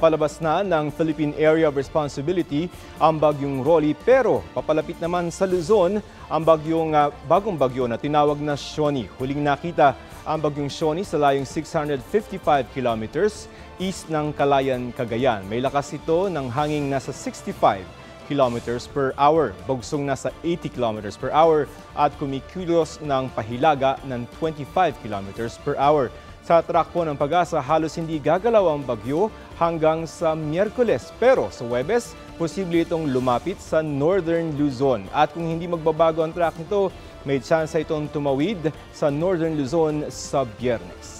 palabas na ng Philippine Area of Responsibility ang bagyong Rolly pero papalapit naman sa Luzon ang bagyong ah, bagong bagyo na tinawag na Shoni. Huling nakita ang bagyong Shoni sa layong 655 kilometers east ng Kalayan, Cagayan. May lakas ito ng hanging nasa 65 kilometers per hour, bagsong nasa 80 kilometers per hour at kumikilos ng pahilaga ng 25 kilometers per hour. Sa track po ng pag-asa, halos hindi gagalaw ang bagyo hanggang sa Miyerkules. Pero sa Webes, posible itong lumapit sa Northern Luzon. At kung hindi magbabago ang track nito, may chance itong tumawid sa Northern Luzon sa Biyernes.